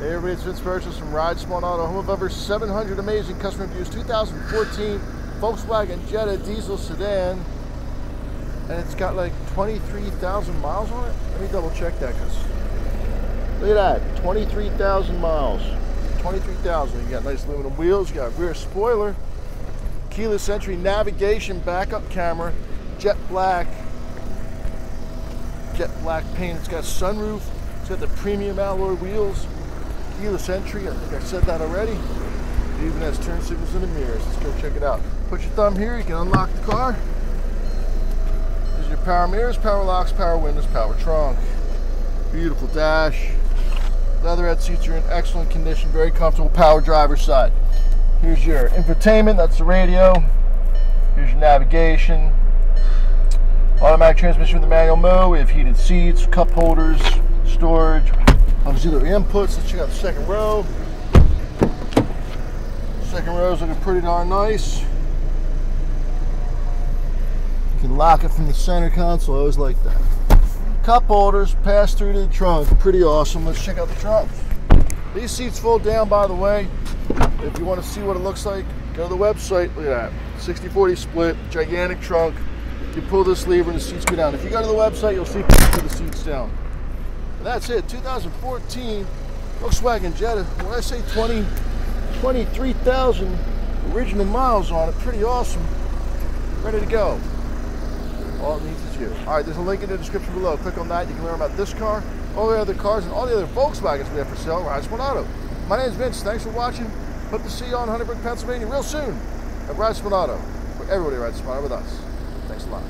Hey everybody, it's Vince Burgess from Ride Smart Auto, home of over 700 amazing customer reviews. 2014 Volkswagen Jetta diesel sedan, and it's got like 23,000 miles on it. Let me double check that, cause look at that, 23,000 miles. 23,000. You got nice aluminum wheels. You got rear spoiler, keyless entry, navigation, backup camera, jet black, jet black paint. It's got sunroof. It's got the premium alloy wheels keyless entry. I think I said that already. It even has turn signals in the mirrors. Let's go check it out. Put your thumb here, you can unlock the car. There's your power mirrors, power locks, power windows, power trunk. Beautiful dash. Leatherette seats are in excellent condition, very comfortable power driver side. Here's your infotainment, that's the radio. Here's your navigation. Automatic transmission with the manual mode. We have heated seats, cup holders, storage, Auxiliary inputs. Let's check out the second row. Second row is looking pretty darn nice. You can lock it from the center console. I always like that. Cup holders pass through to the trunk. Pretty awesome. Let's check out the trunk. These seats fold down, by the way. If you want to see what it looks like, go to the website. Look at that. 60-40 split, gigantic trunk. You pull this lever and the seats go down. If you go to the website, you'll see the seats down. And that's it, 2014 Volkswagen Jetta. When I say 20, 23,000 original miles on it, pretty awesome. Ready to go. All it needs is you. All right, there's a link in the description below. Click on that. You can learn about this car, all the other cars, and all the other Volkswagens we have for sale at Ride Auto. My is Vince. Thanks for watching. Hope to see you on Hunterbrook, Pennsylvania real soon at Ride Auto, where everybody rides smart with us. Thanks a lot.